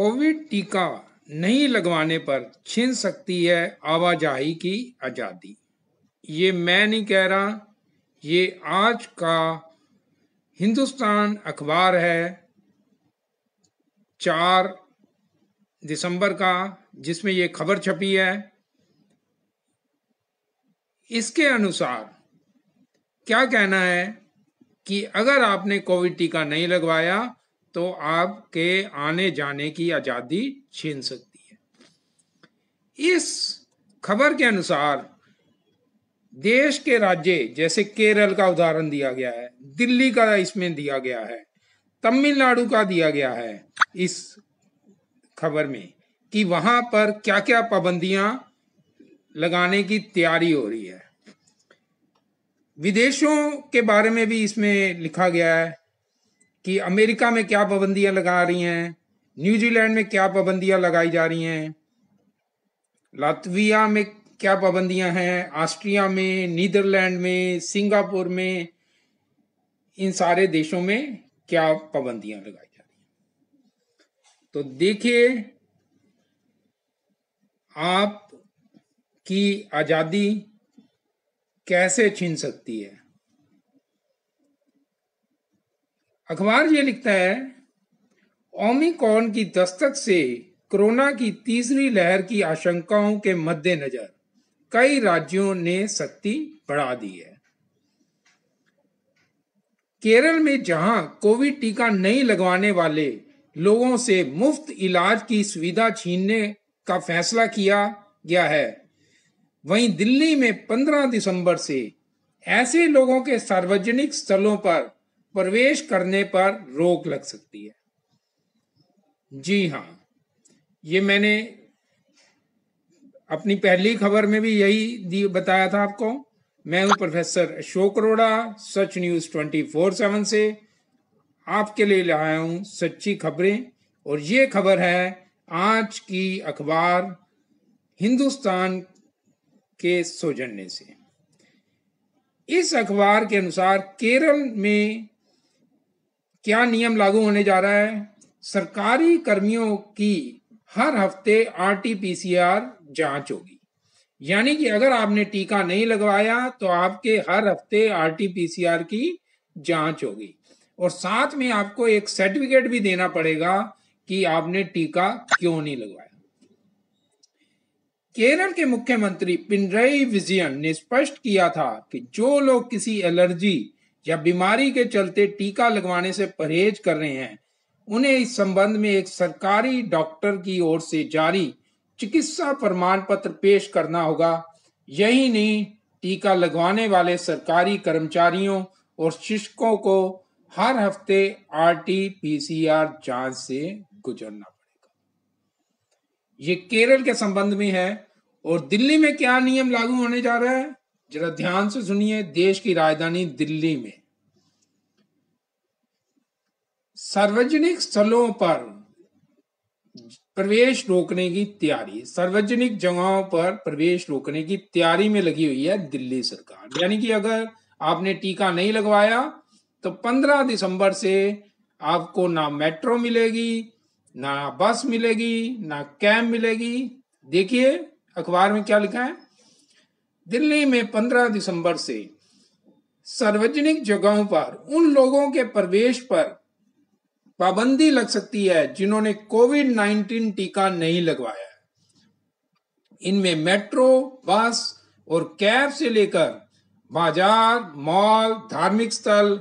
Covid टीका नहीं लगवाने पर छिन सकती है आवाजाही की आज़ादी। ये मैं नहीं कह रहा, ये आज का हिंदुस्तान अखबार है चार दिसंबर का, जिसमें ये खबर छपी है। इसके अनुसार क्या कहना है कि अगर आपने कोविड टीका नहीं लगवाया तो आपके आने जाने की आज़ादी छीन सकती है। इस खबर के अनुसार देश के राज्य, जैसे केरल का उदाहरण दिया गया है, दिल्ली का इसमें दिया गया है, तमिलनाडु का दिया गया है इस खबर में कि वहाँ पर क्या क्या पाबंदियाँ लगाने की तैयारी हो रही है। विदेशों के बारे में भी इसमें लिखा गया है कि अमेरिका में क्या पाबंदियाँ लगा रही हैं? न्यूजीलैंड में क्या पाबंदियाँ लगाई जा रही हैं? लातविया में क्या पाबंदियाँ हैं? ऑस्ट्रिया में, नीदरलैंड में, सिंगापुर में, इन सारे देशों में क्या पाबंदियाँ लगाई जा रही हैं? तो देखिए, आप की आज़ादी कैसे छीन सकती है? अखबार ये लिखता है, ओमिकॉन की दस्तक से कोरोना की तीसरी लहर की आशंकाओं के मद्देनजर कई राज्यों ने सख्ती बढ़ा दी है। केरल में जहाँ कोविड टीका नहीं लगवाने वाले लोगों से मुफ़्त इलाज की सुविधा छीनने का फैसला किया गया है, वहीं दिल्ली में 15 दिसंबर से ऐसे लोगों के सार्वजनिक स्थलों पर प्रवेश करने पर रोक लग सकती है। जी हाँ ये मैंने अपनी पहली खबर में भी यही दी, बताया था आपको। मैं हूँ professor Ashok Arora, Sach news twenty four seven से। आपके लिए लाया हूँ सच्ची खबरें, और ये खबर है आज की अखबार हिंदुस्तान के सौजन्य से। इस अखबार के अनुसार केरल में क्या नियम लागू होने जा रहा है? सरकारी कर्मियों की हर हफ़्ते आरटीपीसीआर जाँच होगी। यानी कि अगर आपने टीका नहीं लगवाया तो आपके हर हफ़्ते आरटीपीसीआर की जाँच होगी। और साथ में आपको एक सर्टिफिकेट भी देना पड़ेगा कि आपने टीका क्यों नहीं लगवाया। केरल के मुख्यमंत्री पिनरई विजयन ने स्पष्ट किया था कि जो लोग किसी एलर्जी या बीमारी के चलते टीका लगवाने से परहेज कर रहे हैं, उन्हें इस संबंध में एक सरकारी डॉक्टर की ओर से जारी चिकित्सा प्रमाण पत्र पेश करना होगा। यही नहीं, टीका लगवाने वाले सरकारी कर्मचारियों और शिक्षकों को हर हफ़्ते आरटी पीसीआर जाँच से गुजरना पड़ेगा। ये केरल के संबंध में है और दिल्ली में क्या नियम लागू होने जा रहा है? जरा ध्यान से सुनिए देश की राजधानी दिल्ली में। सार्वजनिक स्थलों पर प्रवेश रोकने की तैयारी। सार्वजनिक जगहों पर प्रवेश रोकने की तैयारी में लगी हुई है दिल्ली सरकार। यानी कि अगर आपने टीका नहीं लगवाया तो 15 दिसंबर से आपको ना मेट्रो मिलेगी, ना बस मिलेगी, ना कैब मिलेगी। देखिए, अखबार में क्या लिखा है? दिल्ली में 15 दिसंबर से सार्वजनिक जगहों पर, उन लोगों के प्रवेश पर पाबंदी लग सकती है जिन्होंने कोविड 19 टीका नहीं लगवाया। इनमें मेट्रो, बस और कैब से लेकर बाज़ार, मॉल, धार्मिक स्थल,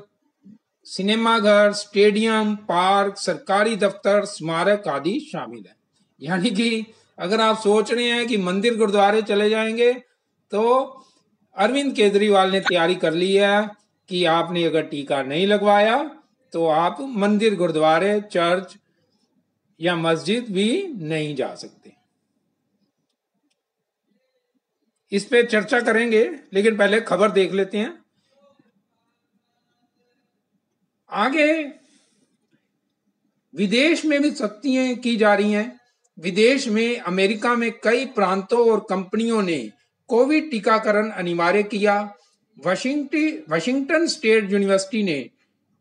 सिनेमाघर, स्टेडियम, पार्क, सरकारी दफ्तर, स्मारक आदि शामिल है। यानी कि अगर आप सोच रहे हैं कि मंदिर गुरुद्वारे चले जाएँगे तो अरविंद केजरीवाल ने तैयारी कर ली है कि आपने अगर टीका नहीं लगवाया तो आप मंदिर, गुरुद्वारे, चर्च या मस्जिद भी नहीं जा सकते। इस पे चर्चा करेंगे, लेकिन पहले खबर देख लेते हैं। आगे, विदेश में भी सख्तियाँ की जा रही हैं। विदेश में, अमेरिका में कई प्रांतों और कंपनियों ने कोविड टीकाकरण अनिवार्य किया। वाशिंगटन वाशिंगटन स्टेट यूनिवर्सिटी ने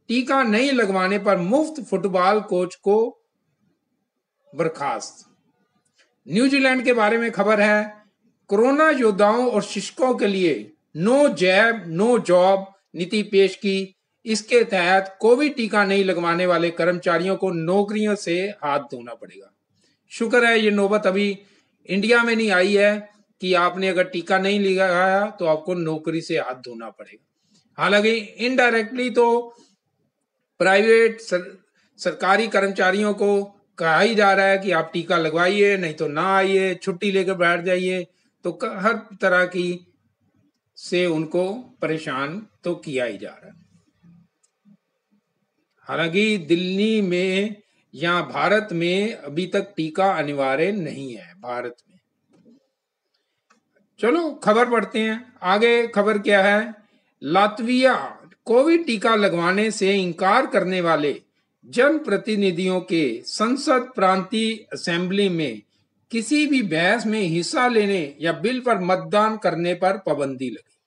टीका नहीं लगवाने पर मुफ़्त फुटबॉल कोच को बर्खास्त। न्यूजीलैंड के बारे में खबर है, कोरोना योद्धाओं और शिक्षकों के लिए नो जैब, नो जॉब नीति पेश की। इसके तहत कोविड टीका नहीं लगवाने वाले कर्मचारियों को नौकरियों से हाथ धोना पड़ेगा। शुक्र है ये नौबत अभी इंडिया में नहीं आई है। कि आपने अगर टीका नहीं लगाया तो आपको नौकरी से हाथ धोना पड़ेगा। हालाँकि इनडायरेक्टली तो प्राइवेट सर, सरकारी कर्मचारियों को कहा ही जा रहा है कि आप टीका लगवाइए नहीं तो ना आइए छुट्टी लेकर बैठ जाइए। तो हर तरह की से उनको परेशान तो किया ही जा रहा है। हालाँकि दिल्ली में या भारत में अभी तक टीका अनिवार्य नहीं है भारत चलो, खबर पढ़ते हैं। आगे खबर क्या है? लातविया, कोविड टीका लगवाने से इनकार करने वाले जन प्रतिनिधियों के संसद प्रांतीय असेंबली में किसी भी बहस में हिस्सा लेने या बिल पर मतदान करने पर पाबंदी लगी।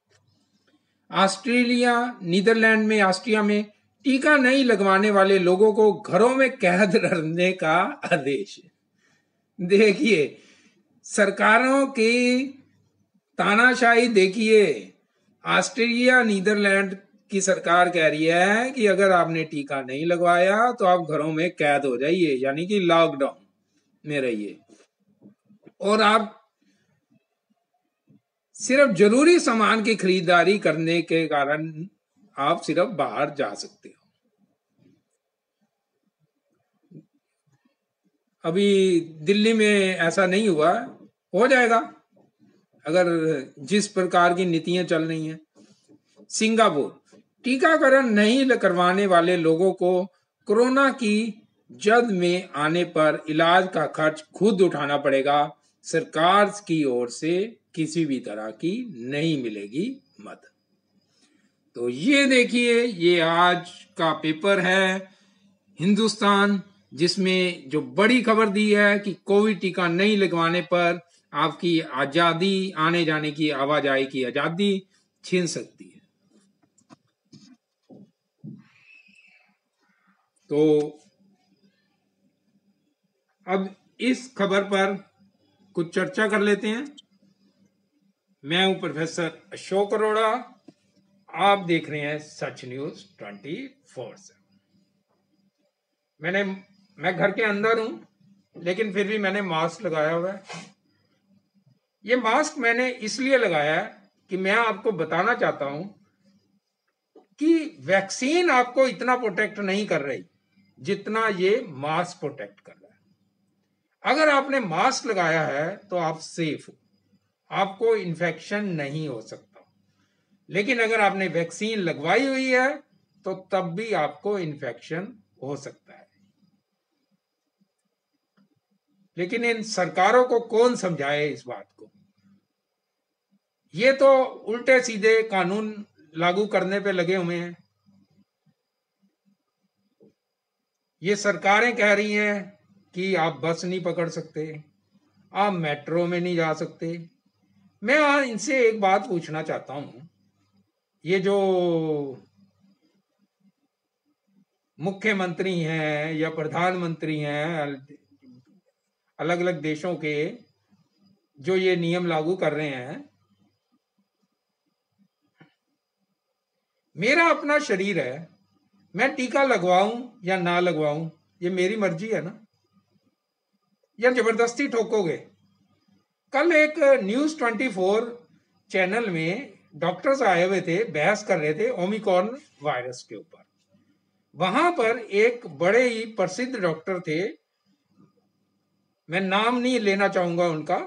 ऑस्ट्रेलिया, नीदरलैंड में, ऑस्ट्रिया में टीका नहीं लगवाने वाले लोगों को घरों में कैद रखने का आदेश। देखिए, सरकारों की तानाशाही देखिए, ऑस्ट्रेलिया, नीदरलैंड की सरकार कह रही है कि अगर आपने टीका नहीं लगवाया तो आप घरों में कैद हो जाइए, यानी कि लॉकडाउन में रहिए। और आप सिर्फ़ ज़रूरी सामान की खरीदारी करने के कारण आप सिर्फ़ बाहर जा सकते हो। अभी दिल्ली में ऐसा नहीं हुआ, हो जाएगा। अगर जिस प्रकार की नीतियाँ चल रही हैं, सिंगापुर, टीकाकरण नहीं करवाने वाले लोगों को कोरोना की जद में आने पर इलाज का खर्च खुद उठाना पड़ेगा। सरकार की ओर से किसी भी तरह की नहीं मिलेगी मदद। तो ये देखिए, ये आज का पेपर है हिंदुस्तान, जिसमें जो बड़ी खबर दी है कि कोविड टीका नहीं लगवाने पर आपकी आज़ादी आने जाने की आवाजाही की आज़ादी छीन सकती है। तो अब इस खबर पर कुछ चर्चा कर लेते हैं। मैं हूँ प्रोफेसर अशोक अरोड़ा। आप देख रहे हैं सच न्यूज़ ट्वेंटी फोर मैंने, मैं घर के अंदर हूँ, लेकिन फिर भी मैंने मास्क लगाया हुआ है। ये मास्क मैंने इसलिए लगाया कि मैं आपको बताना चाहता हूँ कि वैक्सीन आपको इतना प्रोटेक्ट नहीं कर रही, जितना ये मास्क प्रोटेक्ट कर रहा है। अगर आपने मास्क लगाया है तो आप सेफ़ हो। आपको इन्फेक्शन नहीं हो सकता। लेकिन अगर आपने वैक्सीन लगवाई हुई है तो तब भी आपको इन्फेक्शन हो सकता है। लेकिन इन सरकारों को कौन समझाए इस बात को? ये तो उल्टे सीधे कानून लागू करने पे लगे हुए हैं। ये सरकारें कह रही हैं कि आप बस नहीं पकड़ सकते, आप मेट्रो में नहीं जा सकते। मैं इनसे एक बात पूछना चाहता हूँ। ये जो मुख्यमंत्री हैं या प्रधानमंत्री हैं अलग अलग देशों के जो ये नियम लागू कर रहे हैं, मेरा अपना शरीर है, मैं टीका लगवाऊं या ना लगवाऊं, ये मेरी मर्ज़ी है ना? या ज़बरदस्ती ठोकोगे। कल एक न्यूज़ 24 चैनल में डॉक्टर्स आए हुए थे, बहस कर रहे थे ओमिकॉर्न वायरस के ऊपर। वहाँ पर एक बड़े ही प्रसिद्ध डॉक्टर थे मैं नाम नहीं लेना चाहूँगा उनका।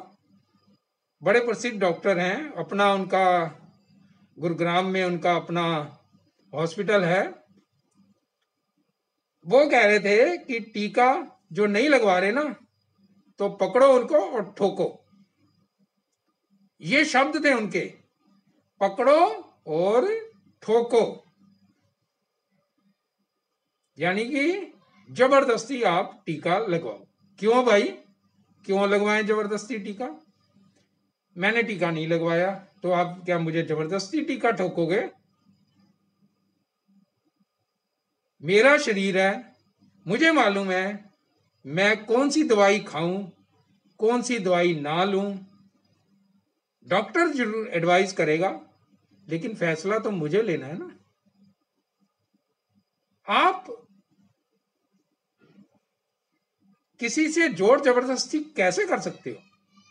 बड़े प्रसिद्ध डॉक्टर हैं। अपना उनका, गुरुग्राम में उनका अपना हॉस्पिटल है। वो कह रहे थे कि टीका जो नहीं लगवा रहे ना तो पकड़ो उनको और ठोको। ये शब्द थे उनके। पकड़ो और ठोको। यानी कि ज़बरदस्ती आप टीका लगवाओ। क्यों भाई? क्यों लगवाएँ ज़बरदस्ती टीका? मैंने टीका नहीं लगवाया तो आप क्या मुझे ज़बरदस्ती टीका ठोकोगे? मेरा शरीर है, मुझे मालूम है, मैं कौन सी दवाई खाऊं, कौन सी दवाई ना लूँ। डॉक्टर ज़रूर एडवाइस करेगा, लेकिन फैसला तो मुझे लेना है ना। आप किसी से ज़ोर ज़बरदस्ती कैसे कर सकते हो?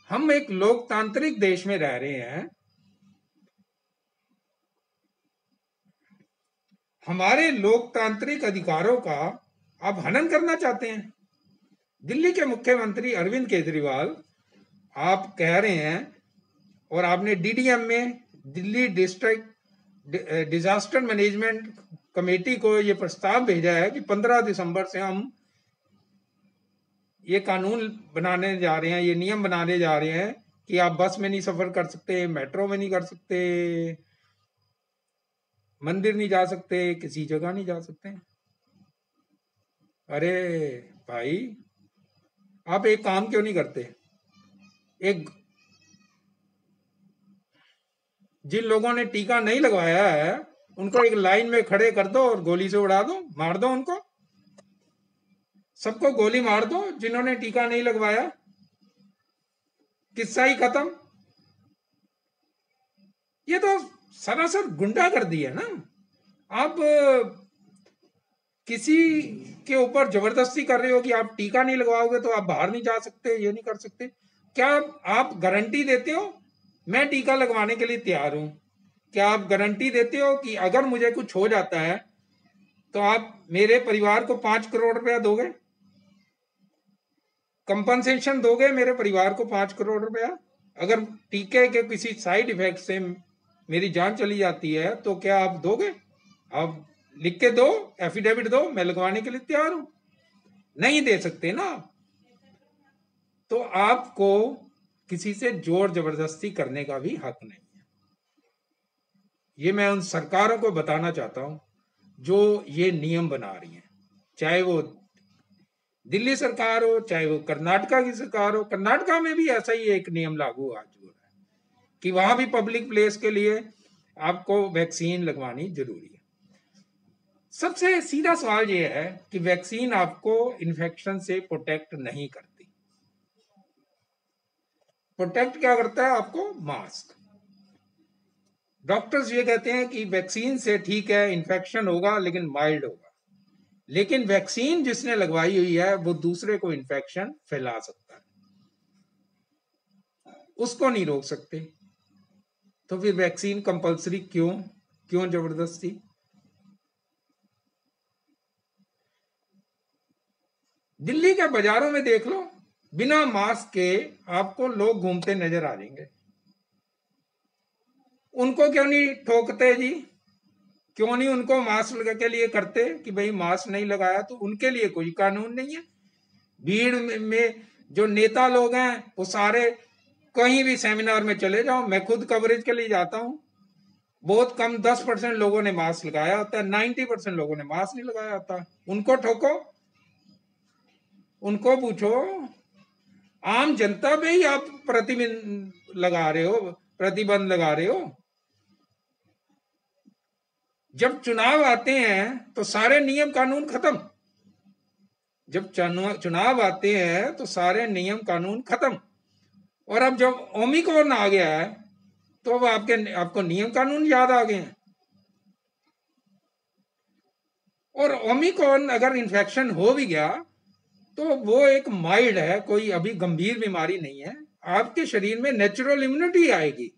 हम एक लोकतांत्रिक देश में रह रहे हैं। हमारे लोकतांत्रिक अधिकारों का आप हनन करना चाहते हैं। दिल्ली के मुख्यमंत्री अरविंद केजरीवाल, आप कह रहे हैं, और आपने डीडीएम में Delhi district disaster management committee को ये प्रस्ताव भेजा है कि 15 दिसंबर से हम ये कानून बनाने जा रहे हैं, ये नियम बनाने जा रहे हैं कि आप बस में नहीं सफ़र कर सकते, मेट्रो में नहीं कर सकते, मंदिर नहीं जा सकते, किसी जगह नहीं जा सकते। अरे भाई, आप एक काम क्यों नहीं करते? एक जिन लोगों ने टीका नहीं लगवाया है, उनको एक लाइन में खड़े कर दो और गोली से उड़ा दो, मार दो उनको। सबको गोली मार दो, जिन्होंने टीका नहीं लगवाया। किस्सा ही खत्म। ये तो सरासर गुंडा कर दिया ना। आप किसी के ऊपर ज़बरदस्ती कर रहे हो कि आप टीका नहीं लगवाओगे तो आप बाहर नहीं जा सकते, ये नहीं कर सकते। क्या आप गारंटी देते हो? मैं टीका लगवाने के लिए तैयार हूँ। क्या आप गारंटी देते हो कि अगर मुझे कुछ हो जाता है तो आप मेरे परिवार को पाँच करोड़ रुपया दोगे? कंपनसेशन दोगे मेरे परिवार को पाँच करोड़ रुपया? अगर टीके के किसी साइड इफ़ेक्ट से मेरी जान चली जाती है तो क्या आप दोगे? आप लिख के दो, एफिडेविट दो, मैं लगवाने के लिए तैयार हूँ। नहीं दे सकते ना तो आपको किसी से ज़ोर ज़बरदस्ती करने का भी हक नहीं है। ये मैं उन सरकारों को बताना चाहता हूँ जो ये नियम बना रही हैं। चाहे वो दिल्ली सरकार हो, चाहे वो कर्नाटका की सरकार हो, कर्नाटका में भी ऐसा ही एक नियम लागू आज हो रहा है कि वहाँ भी पब्लिक प्लेस के लिए आपको वैक्सीन लगवानी ज़रूरी है। सबसे सीधा सवाल यह है कि वैक्सीन आपको इन्फेक्शन से प्रोटेक्ट नहीं करती। प्रोटेक्ट क्या करता है? आपको मास्क डॉक्टर्स ये कहते हैं कि वैक्सीन से ठीक है इन्फेक्शन होगा, लेकिन माइल्ड होगा। लेकिन वैक्सीन जिसने लगवाई हुई है, वो दूसरे को इन्फेक्शन फैला सकता है। उसको नहीं रोक सकते। तो फिर वैक्सीन कंपलसरी क्यों? क्यों ज़बरदस्ती? दिल्ली के बाजारों में देख लो, बिना मास्क के आपको लोग घूमते नज़र आ जाएँगे। उनको क्यों नहीं ठोकते जी? क्यों नहीं उनको मास्क लगा के लिए करते कि भाई मास्क नहीं लगाया तो उनके लिए कोई कानून नहीं है? भीड़ में जो नेता लोग हैं, वो सारे कहीं भी सेमिनार में चले जाओ, मैं खुद कवरेज के लिए जाता हूँ। बहुत कम दस परसेंट लोगों ने मास्क लगाया होता है नाइन्टी परसेंट लोगों ने मास्क नहीं लगाया होता। उनको ठोको, उनको पूछो, आम जनता पे ही आप प्रतिबंध लगा रहे हो, प्रतिबंध लगा रहे हो? जब चुनाव आते हैं तो सारे नियम कानून खत्म। जब चुनाव आते हैं तो सारे नियम कानून खत्म। और अब जब ओमिक्रॉन आ गया है तो अब आपके, आपको नियम कानून याद आ गए हैं। और ओमिक्रॉन अगर इन्फेक्शन हो भी गया तो वो एक माइल्ड है, कोई अभी गंभीर बीमारी नहीं है। आपके शरीर में नेचुरल इम्यूनिटी आएगी।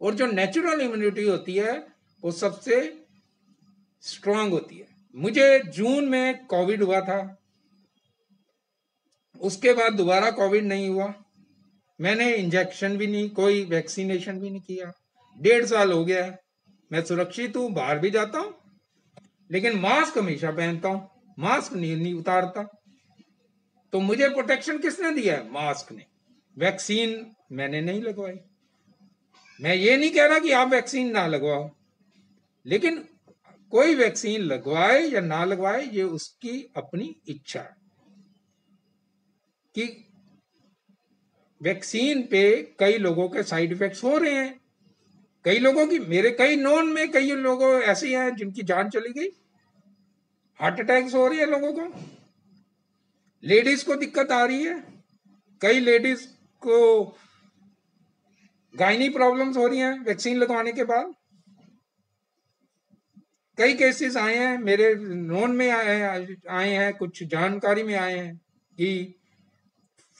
और जो नेचुरल इम्यूनिटी होती है, वो सबसे स्ट्रांग होती है। मुझे जून में कोविड हुआ था। उसके बाद दोबारा कोविड नहीं हुआ। मैंने इंजेक्शन भी नहीं कोई वैक्सीनेशन भी नहीं किया। डेढ़ साल हो गया मैं सुरक्षित हूँ बाहर भी जाता हूँ। लेकिन मास्क हमेशा पहनता हूँ। मास्क नहीं, नहीं उतारता। तो मुझे प्रोटेक्शन किसने दिया है? मास्क ने। वैक्सीन मैंने नहीं लगवाई। मैं ये नहीं कह रहा कि आप वैक्सीन ना लगवाओ। लेकिन कोई वैक्सीन लगवाए या ना लगवाए, ये उसकी अपनी इच्छा कि वैक्सीन पे कई लोगों के साइड इफेक्ट्स हो रहे हैं। कई लोगों की, मेरे कई नॉन में कई लोगों ऐसे हैं जिनकी जान चली गई। हार्ट अटैक्स हो रही है लोगों को। लेडीज़ को दिक्कत आ रही है। कई लेडीज़ को गायनी प्रॉब्लम्स हो रही हैं वैक्सीन लगवाने के बाद। कई केसेस आए हैं, मेरे नोन में आए आए हैं, कुछ जानकारी में आए हैं कि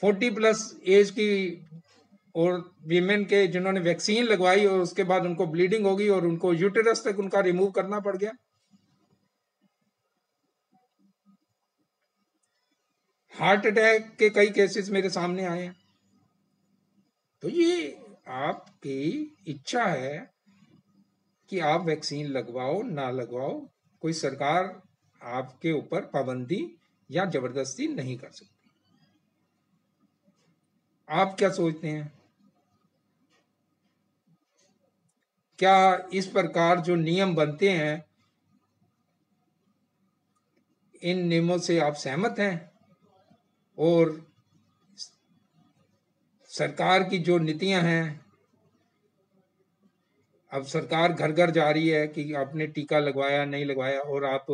40 प्लस एज की और वीमेन के जिन्होंने वैक्सीन लगवाई और उसके बाद उनको ब्लीडिंग होगी और उनको यूटेरस तक उनका रिमूव करना पड़ गया। हार्ट अटैक के कई केसेस मेरे सामने आए हैं। तो ये आपकी इच्छा है कि आप वैक्सीन लगवाओ, ना लगवाओ, कोई सरकार आपके ऊपर पाबंदी या ज़बरदस्ती नहीं कर सकती। आप क्या सोचते हैं? क्या इस प्रकार जो नियम बनते हैं, इन नियमों से आप सहमत हैं? और सरकार की जो नीतियाँ हैं अब सरकार घर घर जा रही है कि आपने टीका लगवाया, नहीं लगवाया और आप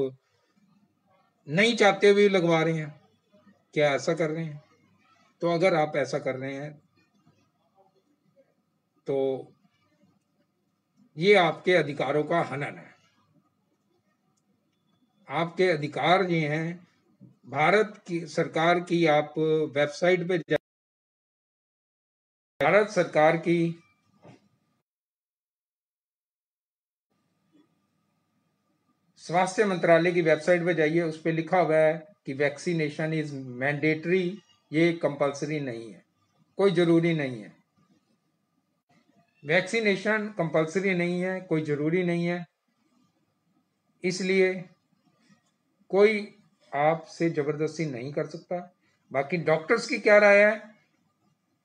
नहीं चाहते हुए लगवा रहे हैं, क्या ऐसा कर रहे हैं? तो अगर आप ऐसा कर रहे हैं तो ये आपके अधिकारों का हनन है। आपके अधिकार ये हैं, भारत की, सरकार की आप वेबसाइट पे भारत सरकार की स्वास्थ्य मंत्रालय की वेबसाइट पर जाइए, उस पर लिखा हुआ है कि वैक्सीनेशन इज़ मैंडेटरी ये कंपलसरी नहीं है, कोई ज़रूरी नहीं है। वैक्सीनेशन कंपलसरी नहीं है, कोई ज़रूरी नहीं है। इसलिए कोई आपसे ज़बरदस्ती नहीं कर सकता। बाकी डॉक्टर्स की क्या राय है,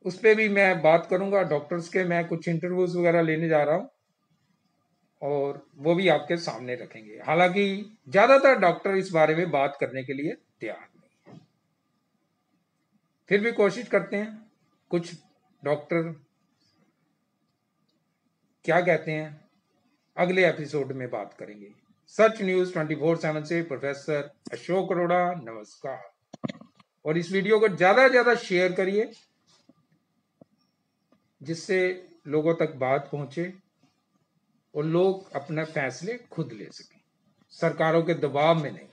उस पर भी मैं बात करूँगा। डॉक्टर्स के मैं कुछ इंटरव्यूज़ वगैरह लेने जा रहा हूँ। और वो भी आपके सामने रखेंगे। हालाँकि ज़्यादातर डॉक्टर इस बारे में बात करने के लिए तैयार नहीं है। फिर भी कोशिश करते हैं। कुछ डॉक्टर क्या कहते हैं? अगले एपिसोड में बात करेंगे। Sach news twenty four seven से प्रोफेसर अशोक अरोड़ा, नमस्कार। और इस वीडियो को ज़्यादा से ज़्यादा शेयर करिए, जिससे लोगों तक बात पहुँचे। और लोग अपने फैसले खुद ले सकें। सरकारों के दबाव में नहीं।